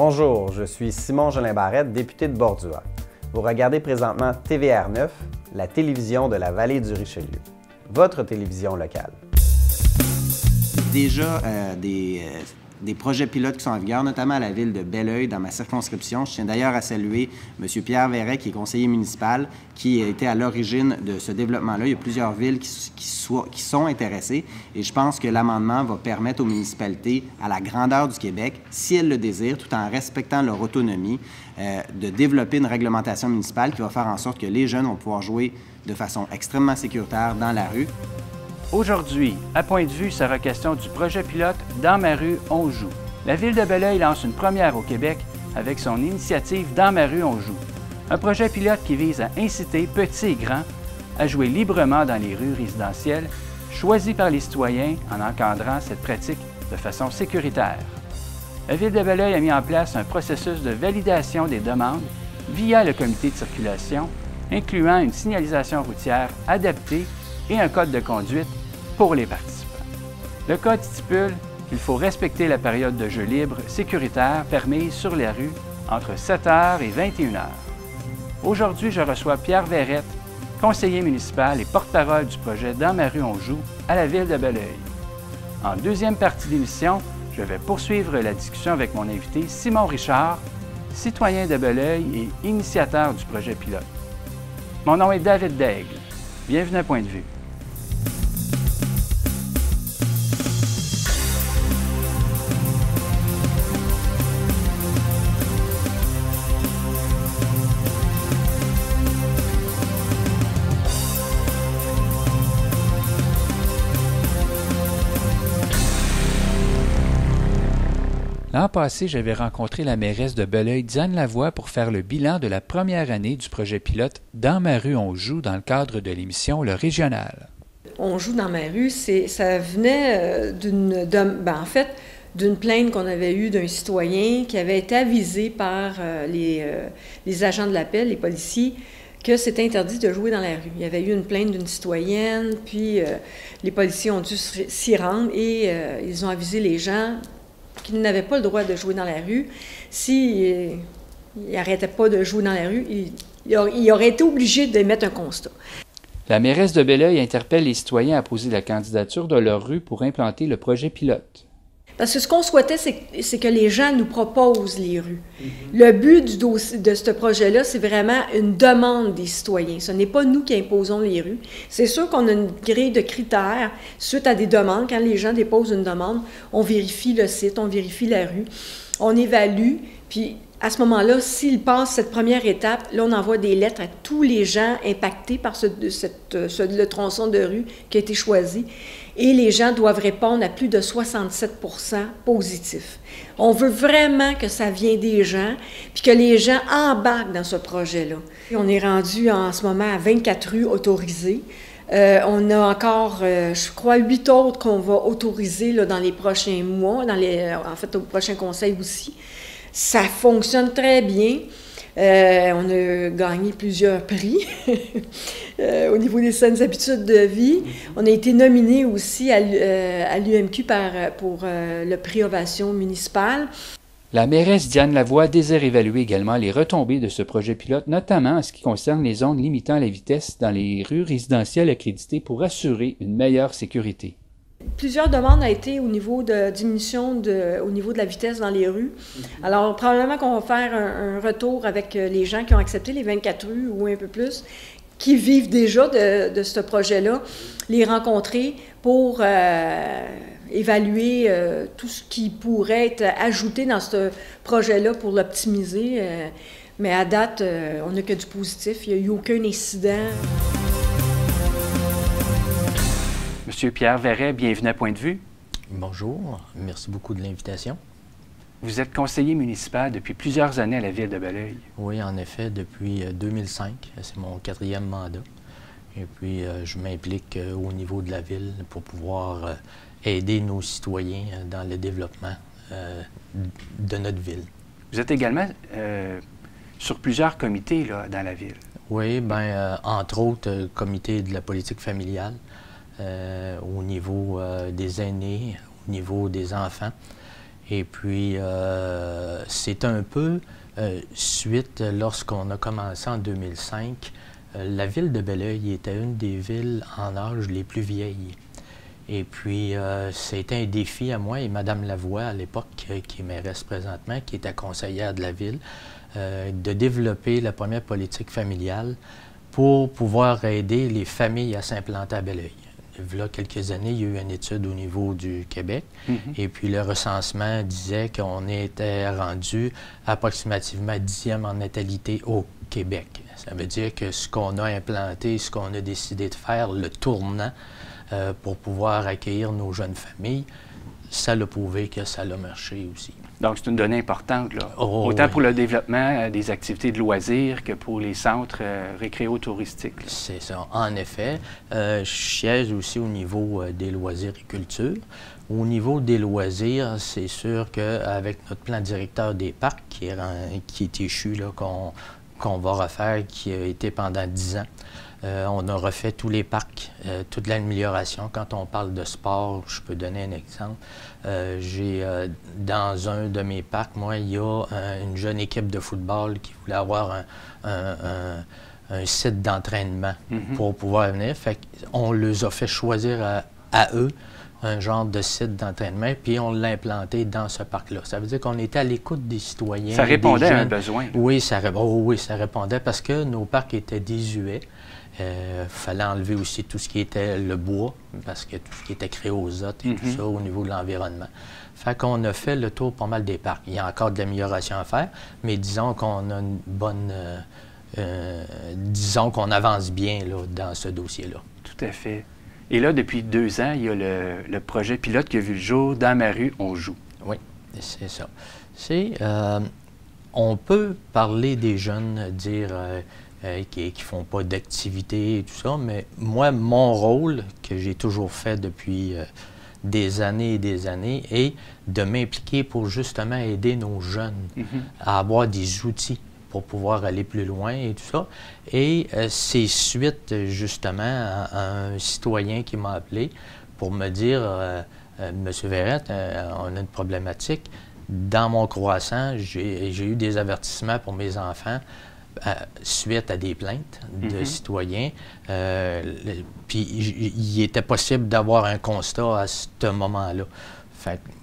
Bonjour, je suis Simon Jolin Barrette, député de Bordua. Vous regardez présentement TVR 9, la télévision de la vallée du Richelieu. Votre télévision locale. Déjà, euh, des, euh, des projets pilotes qui sont en vigueur, notamment à la ville de Belleuil, dans ma circonscription. Je tiens d'ailleurs à saluer M. Pierre Verret, qui est conseiller municipal, qui a été à l'origine de ce développement-là. Il y a plusieurs villes qui sont intéressées et je pense que l'amendement va permettre aux municipalités, à la grandeur du Québec, si elles le désirent, tout en respectant leur autonomie, euh, de développer une réglementation municipale qui va faire en sorte que les jeunes vont pouvoir jouer de façon extrêmement sécuritaire dans la rue. Aujourd'hui, à point de vue sera question du projet pilote Dans ma rue, on joue. La ville de Belleuil lance une première au Québec avec son initiative Dans ma rue, on joue. Un projet pilote qui vise à inciter petits et grands à jouer librement dans les rues résidentielles, choisies par les citoyens en encadrant cette pratique de façon sécuritaire. La ville de Belleuil a mis en place un processus de validation des demandes via le comité de circulation, incluant une signalisation routière adaptée et un code de conduite pour les participants. Le code stipule qu'il faut respecter la période de jeu libre sécuritaire permise sur les rues entre 7h et 21h. Aujourd'hui, je reçois Pierre Verrette, conseiller municipal et porte-parole du projet Dans ma rue on joue à la ville de Belleuil. En deuxième partie d'émission, je vais poursuivre la discussion avec mon invité Simon Richard, citoyen de Belleuil et initiateur du projet pilote. Mon nom est David Daigle. Bienvenue à Point de vue. L'an passé, j'avais rencontré la mairesse de Belleuil, Diane Lavoie, pour faire le bilan de la première année du projet pilote Dans ma rue, on joue dans le cadre de l'émission Le Régional. On joue dans ma rue, ça venait d'une, ben, en fait, d'une plainte qu'on avait eue d'un citoyen qui avait été avisé par euh, les, euh, les, agents de l'appel, les policiers, que c'était interdit de jouer dans la rue. Il y avait eu une plainte d'une citoyenne, puis euh, les policiers ont dû s'y rendre et ils ont avisé les gens qu'ils n'avaient pas le droit de jouer dans la rue. S'ils si, n'arrêtaient pas de jouer dans la rue, il auraient été obligés de mettre un constat. La mairesse de Belleuil interpelle les citoyens à poser la candidature de leur rue pour implanter le projet pilote. Parce que ce qu'on souhaitait, c'est que les gens nous proposent les rues. Le but du dossier, de ce projet-là, c'est vraiment une demande des citoyens. Ce n'est pas nous qui imposons les rues. C'est sûr qu'on a une grille de critères suite à des demandes. Quand les gens déposent une demande, on vérifie le site, on vérifie la rue, on évalue, puis à ce moment-là, s'ils passent cette première étape, là, on envoie des lettres à tous les gens impactés par ce, cette, ce, le tronçon de rue qui a été choisi et les gens doivent répondre à plus de 67% positifs. On veut vraiment que ça vienne des gens, puis que les gens embarquent dans ce projet-là. On est rendu en ce moment à 24 rues autorisées. Euh, on a encore, euh, je crois, huit autres qu'on va autoriser là, dans les prochains mois, dans les, en fait au prochain conseil aussi. Ça fonctionne très bien. Euh, on a gagné plusieurs prix euh, au niveau des saines habitudes de vie. On a été nominé aussi à, euh, l'UMQ pour le prix Ovation municipal. La mairesse Diane Lavoie désire évaluer également les retombées de ce projet pilote, notamment en ce qui concerne les zones limitant la vitesse dans les rues résidentielles accréditées pour assurer une meilleure sécurité. Plusieurs demandes ont été au niveau de diminution de, au niveau de la vitesse dans les rues. Alors, probablement qu'on va faire un, retour avec euh, les gens qui ont accepté les 24 rues ou un peu plus, qui vivent déjà de, ce projet-là, les rencontrer pour euh, évaluer euh, tout ce qui pourrait être ajouté dans ce projet-là pour l'optimiser. mais à date, on n'a que du positif. Il n'y a eu aucun incident. Monsieur Pierre Verret, bienvenue à Point de vue. Bonjour, merci beaucoup de l'invitation. Vous êtes conseiller municipal depuis plusieurs années à la ville de Belleuil. Oui, en effet, depuis 2005. Euh, C'est mon quatrième mandat. Et puis, euh, je m'implique euh, au niveau de la ville pour pouvoir aider nos citoyens dans le développement de notre ville. Vous êtes également sur plusieurs comités là, dans la ville. Oui, bien, entre autres, comité de la politique familiale, euh, au niveau euh, des aînés, au niveau des enfants. Et puis, c'est un peu suite, lorsqu'on a commencé en 2005, la ville de Belleuil était une des villes en âge les plus vieilles. Et puis, c'était un défi à moi et Mme Lavoie, à l'époque, qui est mairesse présentement, qui était conseillère de la ville, de développer la première politique familiale pour pouvoir aider les familles à s'implanter à Belleuil. Il y a quelques années, il y a eu une étude au niveau du Québec, mhm. et puis le recensement disait qu'on était rendu approximativement dixième en natalité au Québec. Ça veut dire que ce qu'on a implanté, ce qu'on a décidé de faire, le tournant euh, pour pouvoir accueillir nos jeunes familles, ça l'a prouvé que ça a marché aussi. Donc, c'est une donnée importante, là. Oh, Autant pour le développement euh, des activités de loisirs que pour les centres euh, récréo-touristiques. C'est ça. En effet, euh, je siège aussi au niveau des loisirs et culture. Au niveau des loisirs, c'est sûr qu'avec notre plan directeur des parcs, qui est, qui est échu, qu'on va refaire, qui a été pendant dix ans, euh, on a refait tous les parcs, euh, toute l'amélioration. Quand on parle de sport, je peux donner un exemple. Euh, j'ai dans un de mes parcs, moi, il y a une jeune équipe de football qui voulait avoir un, site d'entraînement mhm. pour pouvoir venir. Fait on les a fait choisir à, eux un genre de site d'entraînement, puis on l'a implanté dans ce parc-là. Ça veut dire qu'on était à l'écoute des citoyens. Ça répondait à un besoin. Oui ça, oh oui, ça répondait parce que nos parcs étaient désuets. Il euh, fallait enlever aussi tout ce qui était le bois, parce que tout ce qui était créosote et tout mhm. ça au niveau de l'environnement. Fait qu'on a fait le tour pas mal des parcs. Il y a encore de l'amélioration à faire, mais disons qu'on a une bonne. Euh, euh, disons qu'on avance bien là, dans ce dossier-là. Tout à fait. Et là, depuis deux ans, il y a le, projet pilote qui a vu le jour dans ma rue, on joue. Oui, c'est ça. C'est. on peut parler des jeunes, dire euh, qui ne font pas d'activité et tout ça. Mais moi, mon rôle, que j'ai toujours fait depuis euh, des années et des années, est de m'impliquer pour justement aider nos jeunes mm-hmm. à avoir des outils pour pouvoir aller plus loin et tout ça. Et euh, c'est suite justement à, un citoyen qui m'a appelé pour me dire, Monsieur Verrette, on a une problématique. Dans mon croissant, j'ai eu des avertissements pour mes enfants suite à des plaintes de mhm. citoyens. Euh, puis il était possible d'avoir un constat à ce moment-là.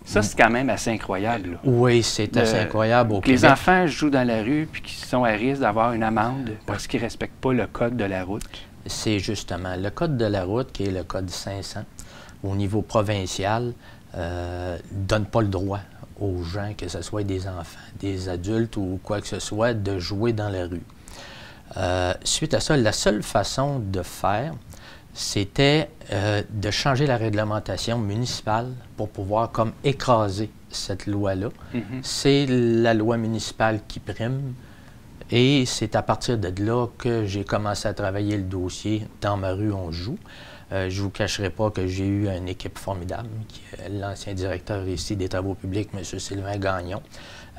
ça, c'est quand même assez incroyable. Oui, c'est assez incroyable. Au que les enfants jouent dans la rue puis qu'ils sont à risque d'avoir une amende parce qu'ils ne respectent pas le code de la route. C'est justement le code de la route, qui est le code 500, au niveau provincial, euh, donne pas le droit aux gens, que ce soit des enfants, des adultes ou quoi que ce soit, de jouer dans la rue. Euh, suite à ça, la seule façon de faire, c'était euh, de changer la réglementation municipale pour pouvoir comme écraser cette loi-là. Mm-hmm. C'est la loi municipale qui prime. Et c'est à partir de là que j'ai commencé à travailler le dossier dans ma rue On joue. Euh, je ne vous cacherai pas que j'ai eu une équipe formidable, qui est l'ancien directeur ici des travaux publics, M. Sylvain Gagnon,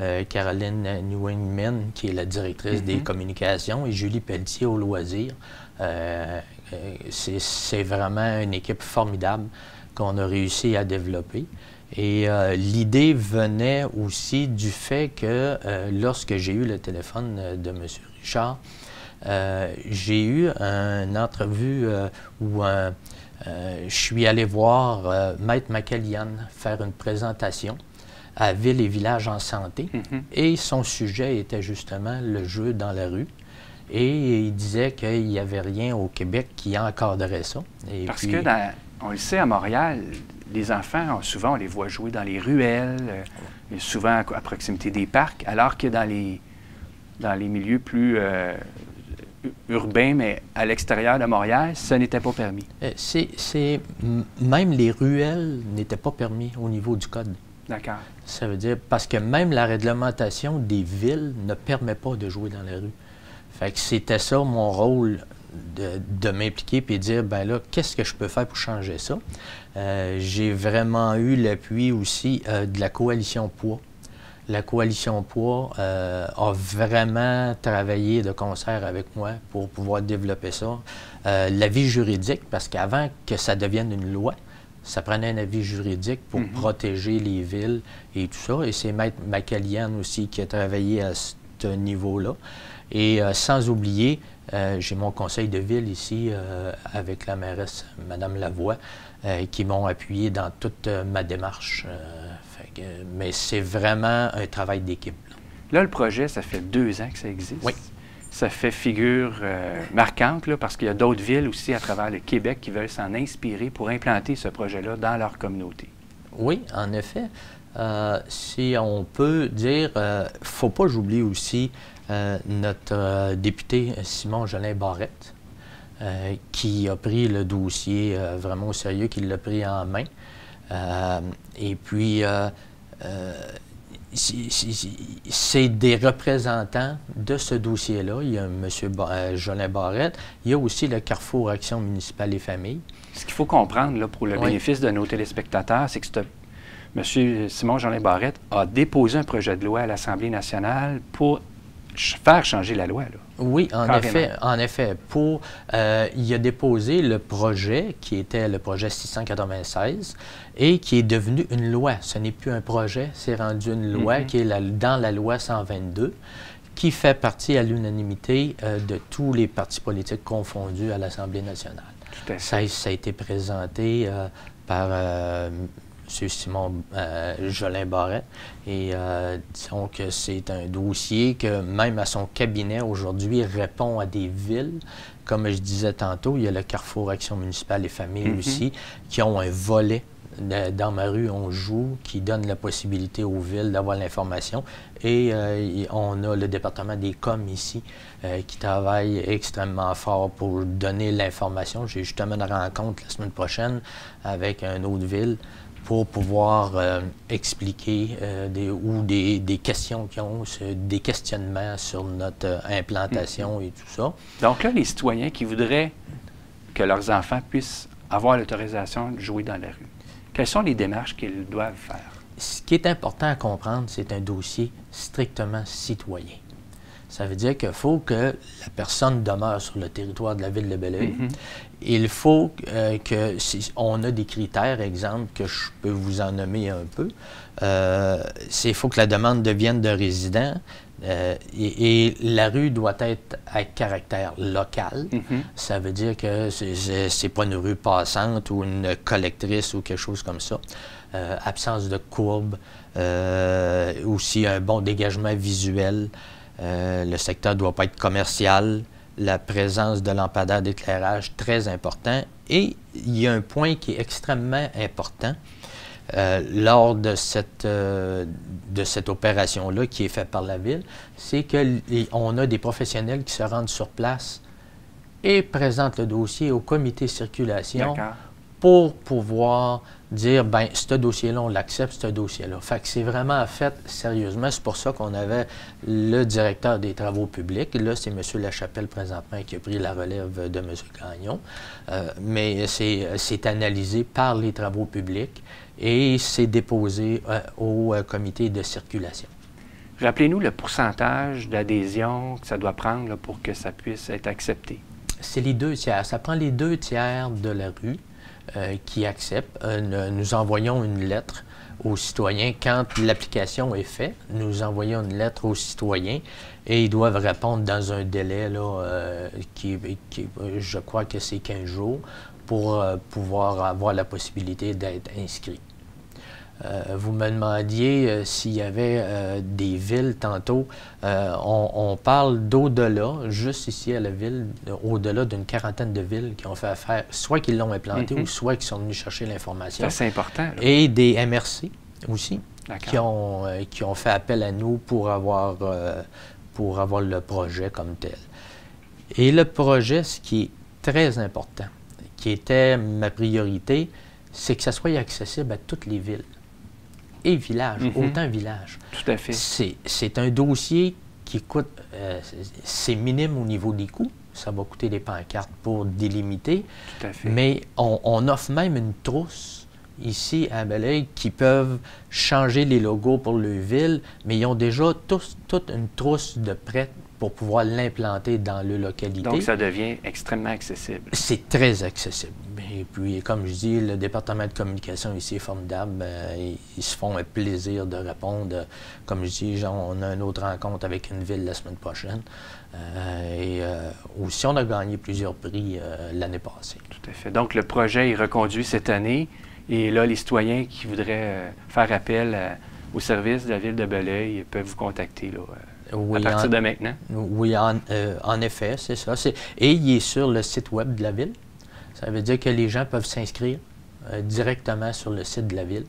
euh, Caroline Newingman, qui est la directrice des mhm. communications, et Julie Pelletier au loisir. Euh, c'est vraiment une équipe formidable qu'on a réussi à développer. Et l'idée venait aussi du fait que lorsque j'ai eu le téléphone de M. Richard, euh, j'ai eu une entrevue euh, où euh, je suis allé voir Maître McCallian faire une présentation à Ville et Village en santé. Mm-hmm. Et son sujet était justement le jeu dans la rue. Et il disait qu'il n'y avait rien au Québec qui encadrait ça. Parce que, on le sait, à Montréal, les enfants, souvent, on les voit jouer dans les ruelles, souvent à, proximité des parcs, alors que dans les, dans les milieux plus urbain, mais à l'extérieur de Montréal, ça n'était pas permis. Euh, c'est, même les ruelles n'étaient pas permis au niveau du code. D'accord. Ça veut dire, parce que même la réglementation des villes ne permet pas de jouer dans la rue. Fait que c'était ça mon rôle de, m'impliquer et de dire, ben là, qu'est-ce que je peux faire pour changer ça? Euh, j'ai vraiment eu l'appui aussi euh, de la coalition Poids la coalition Poids euh, a vraiment travaillé de concert avec moi pour pouvoir développer ça. Euh, la vie juridique, parce qu'avant que ça devienne une loi, ça prenait un avis juridique pour Mhm. protéger les villes et tout ça. Et c'est Maître Macallian aussi qui a travaillé à ce niveau-là. Et euh, sans oublier, j'ai mon conseil de ville ici avec la mairesse, Mme Lavoie, qui m'ont appuyé dans toute ma démarche. Mais c'est vraiment un travail d'équipe. là. Là, le projet, ça fait deux ans que ça existe. Oui. Ça fait figure euh, marquante, là, parce qu'il y a d'autres villes aussi à travers le Québec qui veulent s'en inspirer pour implanter ce projet-là dans leur communauté. Oui, en effet. Euh, si on peut dire, euh, faut pas j'oublie aussi notre député Simon Jolin Barrette, qui a pris le dossier vraiment au sérieux, qui l'a pris en main. Et puis, euh, euh, c'est des représentants de ce dossier-là. Il y a M. Ba- euh, Jolin Barrette. Il y a aussi le Carrefour Action municipale et famille. Ce qu'il faut comprendre là, pour le Oui. bénéfice de nos téléspectateurs, c'est que ce- M. Simon-Jean Barrette a déposé un projet de loi à l'Assemblée nationale pour ch- faire changer la loi. là. Oui, en Carrément. effet, en effet. Pour, euh, il a déposé le projet qui était le projet 696 et qui est devenu une loi. Ce n'est plus un projet, c'est rendu une loi Mhm. qui est la- dans la loi 122 qui fait partie à l'unanimité euh, de tous les partis politiques confondus à l'Assemblée nationale. Tout à fait. Ça, a- ça a été présenté euh, par M. Simon euh, Jolin Barret. Et euh, disons que c'est un dossier que même à son cabinet aujourd'hui répond à des villes. Comme je disais tantôt, il y a le Carrefour Action municipale et famille Mhm. aussi, qui ont un volet dans ma rue, on joue, qui donne la possibilité aux villes d'avoir l'information. Et euh, on a le département des coms ici, euh, qui travaille extrêmement fort pour donner l'information. J'ai justement une rencontre la semaine prochaine avec une autre ville pour pouvoir euh, expliquer euh, des, ou des, des questions qu'ils ont, des questionnements sur notre euh, implantation et tout ça. Donc là, les citoyens qui voudraient que leurs enfants puissent avoir l'autorisation de jouer dans la rue, quelles sont les démarches qu'ils doivent faire? Ce qui est important à comprendre, c'est un dossier strictement citoyen. Ça veut dire qu'il faut que la personne demeure sur le territoire de la ville de Belleuil. Mhm. Il faut euh, que si on a des critères, exemple, que je peux vous en nommer un peu, euh, c'est il faut que la demande devienne de résident euh, et, et la rue doit être à caractère local. Mhm. Ça veut dire que c'est- pas une rue passante ou une collectrice ou quelque chose comme ça. Absence de courbe, aussi un bon dégagement visuel. Euh, le secteur ne doit pas être commercial. La présence de lampadaires d'éclairage, très important. Et il y a un point qui est extrêmement important euh, lors de cette, euh, cette opération-là qui est faite par la Ville, c'est qu'on a des professionnels qui se rendent sur place et présentent le dossier au comité circulation. Pour pouvoir dire, ben ce dossier-là, on l'accepte, ce dossier-là. Fait que c'est vraiment fait sérieusement. C'est pour ça qu'on avait le directeur des travaux publics. Là, c'est M. Lachapelle présentement qui a pris la relève de M. Gagnon. Euh, mais c'est analysé par les travaux publics et c'est déposé euh, au euh, comité de circulation. Rappelez-nous le pourcentage d'adhésion que ça doit prendre là, pour que ça puisse être accepté. C'est les deux tiers. Ça prend les deux tiers de la rue euh, qui acceptent. Euh, nous envoyons une lettre aux citoyens quand l'application est faite. Nous envoyons une lettre aux citoyens et ils doivent répondre dans un délai là, euh, qui, qui- je crois que c'est 15 jours pour pouvoir avoir la possibilité d'être inscrit. Euh, vous me demandiez euh, s'il y avait euh, des villes tantôt. On, on parle d'au-delà, juste ici à la ville, au-delà d'une quarantaine de villes qui ont fait affaire, soit qui l'ont implanté Mhm. ou soit qui sont venus chercher l'information. Ça, c'est important. là. Et des MRC aussi, qui ont, qui ont fait appel à nous pour avoir, pour avoir le projet comme tel. Et le projet, ce qui est très important, qui était ma priorité, c'est que ça soit accessible à toutes les villes et villages, Mhm. autant villages. Tout à fait. C'est un dossier qui coûte, euh, c'est- minime au niveau des coûts. Ça va coûter des pancartes pour délimiter. Tout à fait. Mais on, on offre même une trousse ici à Belleuil qui peuvent changer les logos pour le ville, mais ils ont déjà tous, toute une trousse de prêt pour pouvoir l'implanter dans leur localité. Donc, ça devient extrêmement accessible. C'est très accessible. Et puis, comme je dis, le département de communication ici est formidable. Euh, ils, se font un plaisir de répondre. Comme je dis, on a une autre rencontre avec une ville la semaine prochaine. Euh, et euh, aussi, on a gagné plusieurs prix l'année passée. Tout à fait. Donc, le projet est reconduit cette année. Et là, les citoyens qui voudraient faire appel au service de la ville de Belleuil peuvent vous contacter à partir de maintenant. Oui, en, en effet, c'est ça. Et il est sur le site web de la ville? Ça veut dire que les gens peuvent s'inscrire euh, directement sur le site de la ville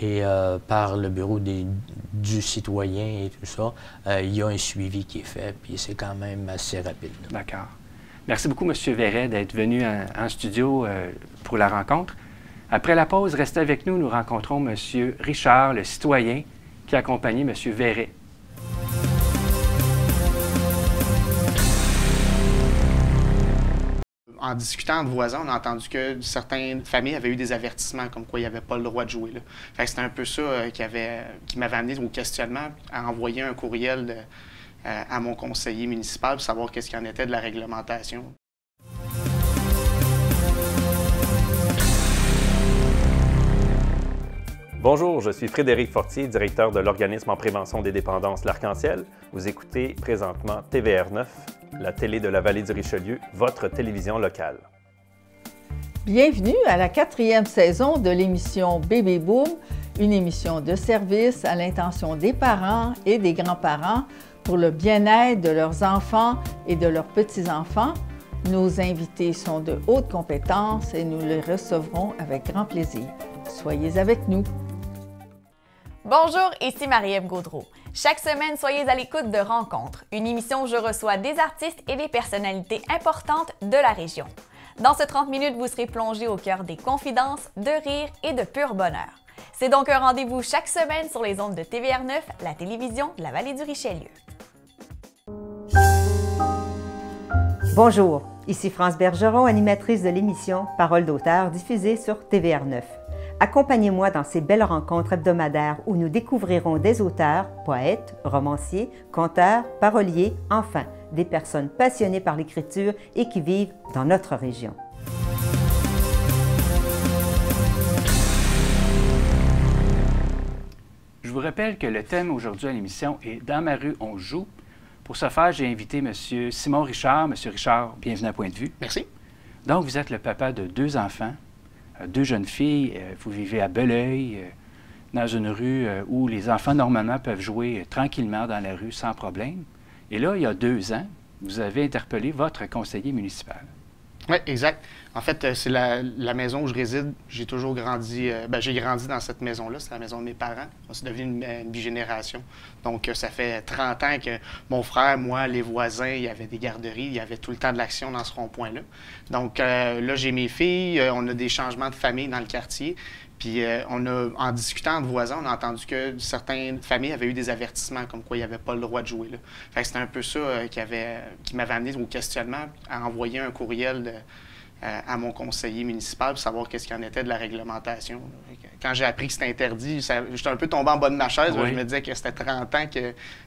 et euh, par le bureau du citoyen et tout ça, euh, il y a un suivi qui est fait, puis c'est quand même assez rapide. D'accord. Merci beaucoup, M. Verret, d'être venu en, studio pour la rencontre. Après la pause, restez avec nous. Nous rencontrons M. Richard, le citoyen, qui a accompagné M. Verret. En discutant entre voisins, on a entendu que certaines familles avaient eu des avertissements comme quoi il n'y avait pas le droit de jouer. Là. c'était un peu ça euh, qui, avait, qui m'avait amené au questionnement à envoyer un courriel euh, à mon conseiller municipal pour savoir qu'est-ce qu'il en était de la réglementation. Bonjour, je suis Frédéric Fortier, directeur de l'organisme en prévention des dépendances L'Arc-en-Ciel. Vous écoutez présentement TVR 9, la télé de la vallée du Richelieu, votre télévision locale. Bienvenue à la quatrième saison de l'émission Bébé Boom, une émission de service à l'intention des parents et des grands-parents pour le bien-être de leurs enfants et de leurs petits-enfants. Nos invités sont de haute compétence et nous les recevrons avec grand plaisir. Soyez avec nous. Bonjour, ici Marie-Ève Gaudreau. Chaque semaine, soyez à l'écoute de Rencontres, une émission où je reçois des artistes et des personnalités importantes de la région. Dans ce 30 minutes, vous serez plongé au cœur des confidences, de rire et de pur bonheur. C'est donc un rendez-vous chaque semaine sur les ondes de TVR9, la télévision de la vallée du Richelieu. Bonjour, ici France Bergeron, animatrice de l'émission Parole d'auteur diffusée sur TVR9. Accompagnez-moi dans ces belles rencontres hebdomadaires où nous découvrirons des auteurs, poètes, romanciers, conteurs, paroliers, enfin, des personnes passionnées par l'écriture et qui vivent dans notre région. Je vous rappelle que le thème aujourd'hui à l'émission est Dans ma rue, on joue. Pour ce faire, j'ai invité M. Simon Richard. M. Richard, bienvenue à Point de vue. Merci. Donc, vous êtes le papa de deux enfants, deux jeunes filles. Euh, vous vivez à Belleuil, euh, dans une rue où les enfants, normalement, peuvent jouer tranquillement dans la rue sans problème. Et là, il y a deux ans, vous avez interpellé votre conseiller municipal. Oui, exact. En fait, c'est la, maison où je réside. J'ai toujours grandi, ben, j'ai grandi dans cette maison-là. C'est la maison de mes parents. C'est devenu une, bigénération. Donc, ça fait 30 ans que mon frère, moi, les voisins, il y avait des garderies, il y avait tout le temps de l'action dans ce rond-point-là. Donc, là, j'ai mes filles, on a des changements de famille dans le quartier. Puis on a, en discutant entre voisins, on a entendu que certaines familles avaient eu des avertissements comme quoi il n'y avait pas le droit de jouer là. Fait c'était un peu ça qui, avait, qui m'avait amené au questionnement à envoyer un courriel de, euh, à mon conseiller municipal pour savoir qu'est-ce qu'il en était de la réglementation. Quand j'ai appris que c'était interdit, j'étais un peu tombé en bas de ma chaise. je me disais que c'était 30 ans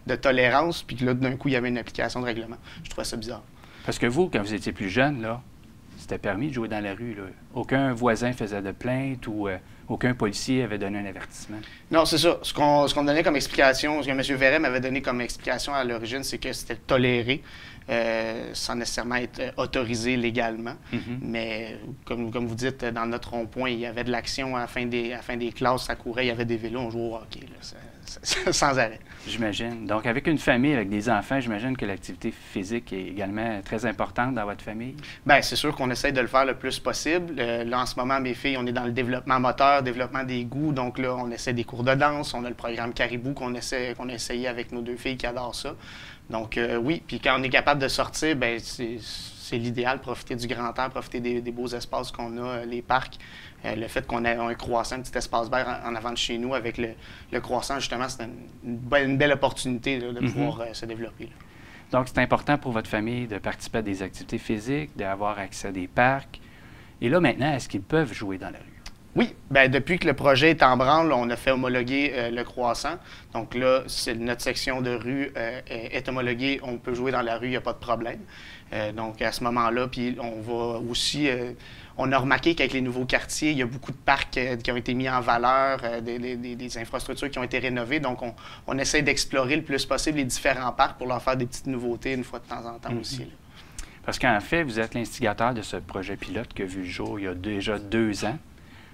de tolérance, puis que là, d'un coup, il y avait une application de règlement. Je trouvais ça bizarre. Parce que vous, quand vous étiez plus jeune, là, c'était permis de jouer dans la rue. Aucun voisin faisait de plainte ou euh, aucun policier avait donné un avertissement. Non, c'est ça. Ce qu'on me donnait comme explication, ce que M. Verret m'avait donné comme explication à l'origine, c'est que c'était toléré. Euh, sans nécessairement être autorisé légalement. Mm-hmm. Mais comme, comme vous dites, dans notre rond-point, il y avait de l'action à la fin des, fin des classes, ça courait, il y avait des vélos, on jouait au hockey, sans arrêt. J'imagine. Donc, avec une famille, avec des enfants, j'imagine que l'activité physique est également très importante dans votre famille? Bien, c'est sûr qu'on essaie de le faire le plus possible. Euh, là, en ce moment, mes filles, on est dans le développement moteur, développement des goûts. Donc là, on essaie des cours de danse. On a le programme Caribou qu'on essaie, qu'on a essayé avec nos deux filles qui adorent ça. Donc euh, oui, puis quand on est capable de sortir, ben c'est l'idéal, profiter du grand air, profiter des, beaux espaces qu'on a, euh, les parcs. Euh, le fait qu'on ait un croissant, un petit espace vert en, avant de chez nous avec le, croissant, justement, c'est une, belle, opportunité de mm-hmm. pouvoir se développer. Donc, c'est important pour votre famille de participer à des activités physiques, d'avoir accès à des parcs. Et là, maintenant, est-ce qu'ils peuvent jouer dans la rue? Oui, ben, depuis que le projet est en branle, on a fait homologuer euh, le croissant. Donc là, notre section de rue euh, est, homologuée, on peut jouer dans la rue, il n'y a pas de problème. Euh, donc à ce moment-là, puis on va aussi, on a remarqué qu'avec les nouveaux quartiers, il y a beaucoup de parcs qui ont été mis en valeur, des, infrastructures qui ont été rénovées. Donc on, essaie d'explorer le plus possible les différents parcs pour leur faire des petites nouveautés une fois de temps en temps mm-hmm. aussi. Parce qu'en fait, vous êtes l'instigateur de ce projet pilote qui a vu le jour il y a déjà deux ans.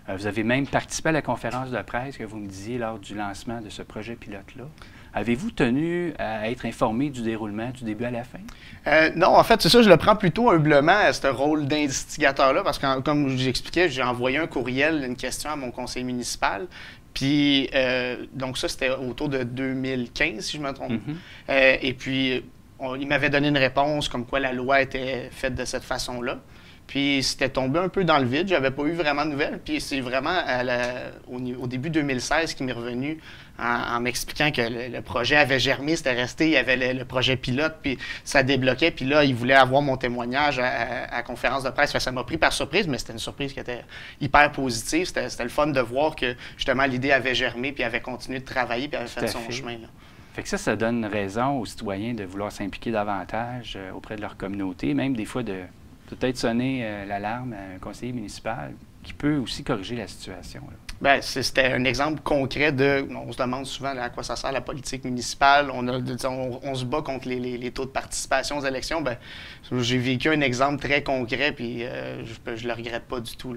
Euh, vous avez même participé à la conférence de presse que vous me disiez lors du lancement de ce projet pilote-là. Avez-vous tenu à être informé du déroulement du début à la fin? Euh, non, en fait, c'est ça, je le prends plutôt humblement à ce rôle d'instigateur-là, parce que, comme je vous expliquais, j'ai envoyé un courriel, une question à mon conseil municipal. Puis, euh, donc ça, c'était autour de 2015, si je me trompe. Mm-hmm. et puis, il m'avait donné une réponse comme quoi la loi était faite de cette façon-là. Puis c'était tombé un peu dans le vide. J'avais pas eu vraiment de nouvelles. Puis c'est vraiment au, début 2016 qui m'est revenu en, m'expliquant que le, projet avait germé, c'était resté. Il y avait le, projet pilote, puis ça débloquait. Puis là, il voulait avoir mon témoignage à, conférence de presse. ça m'a pris par surprise, mais c'était une surprise qui était hyper positive. C'était le fun de voir que justement l'idée avait germé, puis avait continué de travailler, puis avait fait son chemin. Fait que ça, ça donne raison aux citoyens de vouloir s'impliquer davantage euh, auprès de leur communauté, même des fois de peut-être sonner euh, l'alarme à un conseiller municipal qui peut aussi corriger la situation. Bien, c'était un exemple concret de. On se demande souvent à quoi ça sert la politique municipale. On, se bat contre les, taux de participation aux élections. Bien, j'ai vécu un exemple très concret, puis euh, je ne le regrette pas du tout.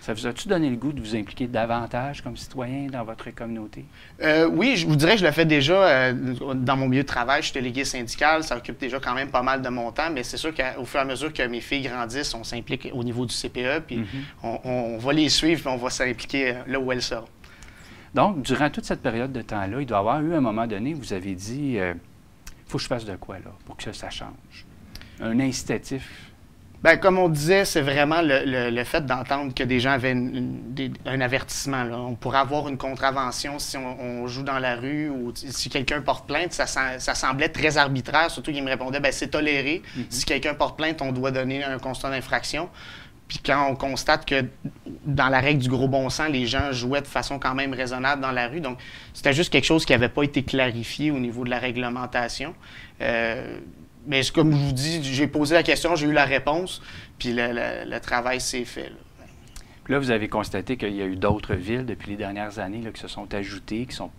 Ça vous a-tu donné le goût de vous impliquer davantage comme citoyen dans votre communauté? Euh, oui, je vous dirais que je le fais déjà euh, dans mon milieu de travail. Je suis délégué syndical. Ça occupe déjà quand même pas mal de mon temps, mais c'est sûr qu'au fur et à mesure que mes filles grandissent, on s'implique au niveau du CPE, puis mm-hmm. on, va les suivre, puis on va s'impliquer euh, là où elles seront. Donc, durant toute cette période de temps-là, il doit y avoir eu un moment donné où vous avez dit il faut que je fasse de quoi là pour que ça change? Un incitatif Bien, comme on disait, c'est vraiment le, fait d'entendre que des gens avaient un avertissement. On pourrait avoir une contravention si on, joue dans la rue ou si quelqu'un porte plainte. Ça, semblait très arbitraire, surtout qu'il me répondait ben, c'est toléré. Mm-hmm. Si quelqu'un porte plainte, on doit donner un constat d'infraction. Puis quand on constate que dans la règle du gros bon sens, les gens jouaient de façon quand même raisonnable dans la rue. Donc, c'était juste quelque chose qui n'avait pas été clarifié au niveau de la réglementation. Euh, mais comme je vous dis, j'ai posé la question, j'ai eu la réponse, puis le, travail s'est fait. Là. Puis là, vous avez constaté qu'il y a eu d'autres villes depuis les dernières années qui se sont ajoutées, qui sont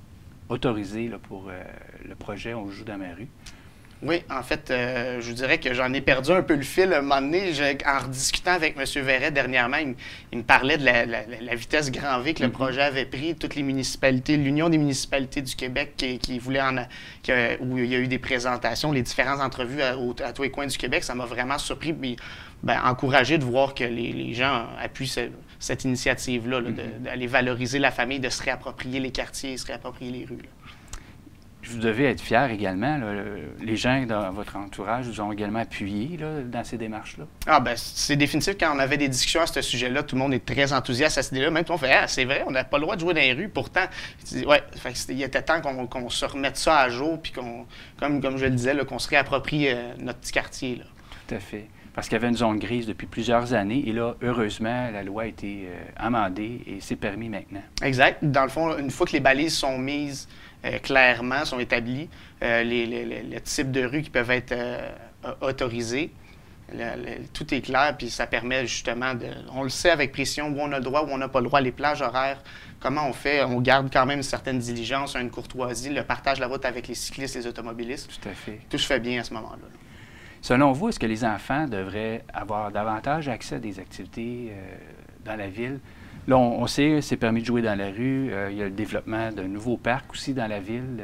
autorisées pour euh, le projet On joue dans ma rue. Oui, en fait, euh, je vous dirais que j'en ai perdu un peu le fil. À un moment donné, en rediscutant avec M. Verret dernièrement, il, me parlait de la, vitesse grand V que le mm-hmm. projet avait pris. Toutes les municipalités, l'Union des municipalités du Québec qui, qui voulait en, où il y a eu des présentations, les différentes entrevues à, tous les coins du Québec, ça m'a vraiment surpris et ben, encouragé de voir que les, gens appuient cette initiative-là, mm-hmm. d'aller valoriser la famille, de se réapproprier les quartiers, se réapproprier les rues vous devez être fier également. Les gens dans votre entourage vous ont également appuyé dans ces démarches-là? Ah, ben c'est définitif. Quand on avait des discussions à ce sujet-là, tout le monde est très enthousiaste à cette idée-là. Même tout le monde fait Ah, c'est vrai, on n'a pas le droit de jouer dans les rues. Pourtant, ouais, il était temps qu'on se remette ça à jour, puis qu'on, comme, comme je le disais, qu'on se réapproprie euh, notre petit quartier. Là. Tout à fait. Parce qu'il y avait une zone grise depuis plusieurs années. Et là, heureusement, la loi a été euh, amendée et c'est permis maintenant. Exact. Dans le fond, une fois que les balises sont mises clairement, sont établis, euh, les, les, types de rues qui peuvent être euh, autorisés. tout est clair, puis ça permet justement de. On le sait avec précision où on a le droit, où on n'a pas le droit, les plages horaires, comment on fait? On garde quand même une certaine diligence, une courtoisie, le partage de la route avec les cyclistes, les automobilistes. Tout à fait. Tout se fait bien à ce moment-là. Selon vous, est-ce que les enfants devraient avoir davantage accès à des activités dans la ville? Là, on, sait, c'est permis de jouer dans la rue. Euh, il y a le développement d'un nouveau parc aussi dans la ville.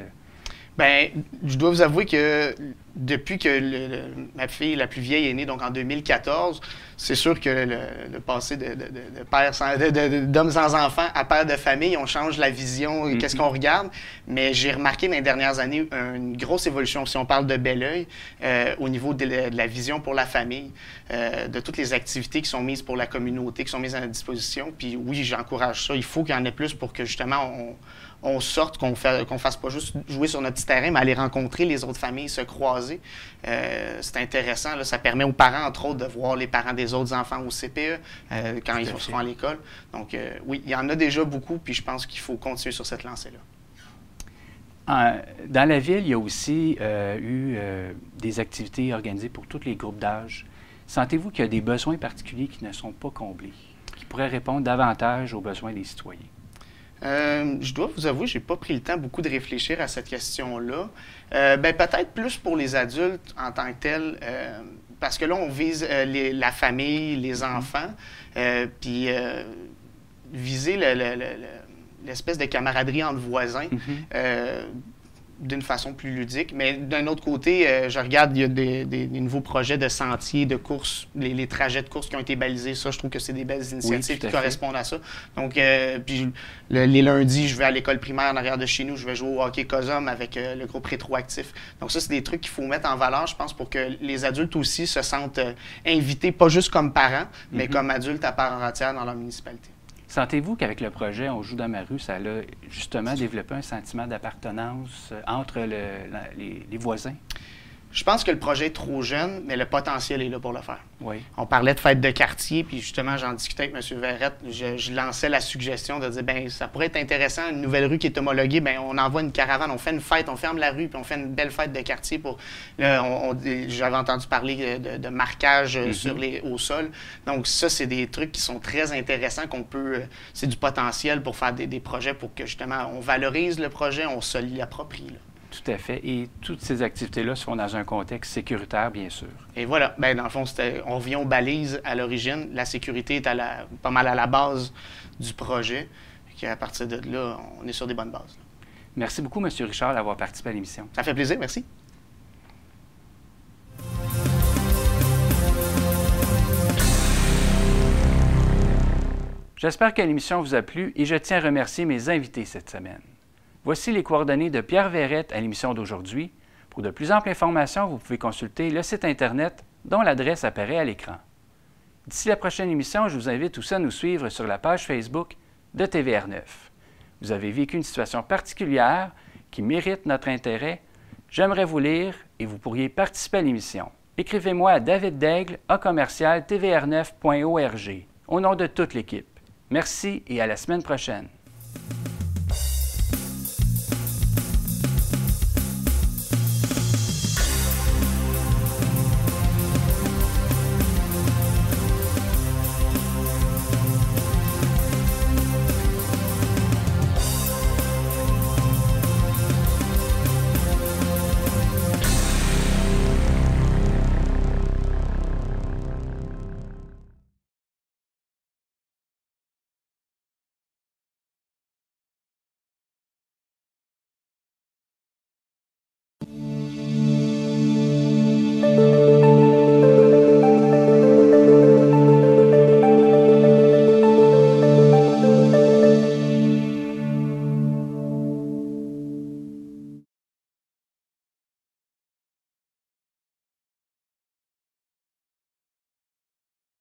Bien, je dois vous avouer que depuis que ma fille la plus vieille est née, donc en 2014, c'est sûr que le, passé de, de, d'homme sans enfants à père de famille, on change la vision, mm-hmm. qu'est-ce qu'on regarde. Mais j'ai remarqué dans les dernières années une grosse évolution, si on parle de bel oeil, euh, au niveau de la, vision pour la famille, euh, de toutes les activités qui sont mises pour la communauté, qui sont mises à la disposition. Puis oui, j'encourage ça. Il faut qu'il y en ait plus pour que justement on, sorte, qu'on ne fasse pas juste jouer sur notre petit terrain, mais aller rencontrer les autres familles, se croiser. Euh, c'est intéressant. Là, ça permet aux parents, entre autres, de voir les parents des autres enfants au CPE euh, quand ils sont à l'école. Donc, euh, oui, il y en a déjà beaucoup, puis je pense qu'il faut continuer sur cette lancée-là. Dans la ville, il y a aussi eu des activités organisées pour tous les groupes d'âge. Sentez-vous qu'il y a des besoins particuliers qui ne sont pas comblés, qui pourraient répondre davantage aux besoins des citoyens? Euh, je dois vous avouer, je n'ai pas pris le temps beaucoup de réfléchir à cette question-là. Euh, ben, peut-être plus pour les adultes en tant que tels, euh, parce que là, on vise la famille, les mm-hmm. enfants, puis viser l'espèce de camaraderie entre voisins. Mm-hmm d'une façon plus ludique. Mais d'un autre côté, euh, je regarde, il y a des, nouveaux projets de sentiers, de courses, les, trajets de courses qui ont été balisés. Ça, je trouve que c'est des belles initiatives qui correspondent à ça. Donc, euh, puis les lundis, je vais à l'école primaire en arrière de chez nous, je vais jouer au hockey COSOM avec euh, le groupe rétroactif. Donc, ça, c'est des trucs qu'il faut mettre en valeur, je pense, pour que les adultes aussi se sentent invités, pas juste comme parents, mais mm-hmm. comme adultes à part entière dans leur municipalité. Sentez-vous qu'avec le projet On joue dans ma rue, ça a justement développé un sentiment d'appartenance euh, entre les, voisins? Je pense que le projet est trop jeune, mais le potentiel est là pour le faire. Oui. On parlait de fête de quartier, puis justement, j'en discutais avec M. Verrette. Je, lançais la suggestion de dire ben ça pourrait être intéressant, une nouvelle rue qui est homologuée, ben on envoie une caravane, on fait une fête, on ferme la rue, puis on fait une belle fête de quartier. pour J'avais entendu parler de, marquage euh, mm-hmm. sur les, au sol. Donc, ça, c'est des trucs qui sont très intéressants, qu'on peut. Euh, c'est du potentiel pour faire des, des, projets pour que justement on valorise le projet, on se l'approprie. Tout à fait. Et toutes ces activités-là se font dans un contexte sécuritaire, bien sûr. Et voilà. Bien, dans le fond, on revient aux balises à l'origine. La sécurité est à la, pas mal à la base du projet. Et à partir de là, on est sur des bonnes bases. Merci beaucoup, M. Richard, d'avoir participé à l'émission. Ça fait plaisir. Merci. J'espère que l'émission vous a plu et je tiens à remercier mes invités cette semaine. Voici les coordonnées de Pierre Verrette à l'émission d'aujourd'hui. Pour de plus amples informations, vous pouvez consulter le site Internet dont l'adresse apparaît à l'écran. D'ici la prochaine émission, je vous invite aussi à nous suivre sur la page Facebook de TVR9. Vous avez vécu une situation particulière qui mérite notre intérêt. J'aimerais vous lire et vous pourriez participer à l'émission. Écrivez-moi à David Daigle, à commercial tvr9.org, au nom de toute l'équipe. Merci et à la semaine prochaine.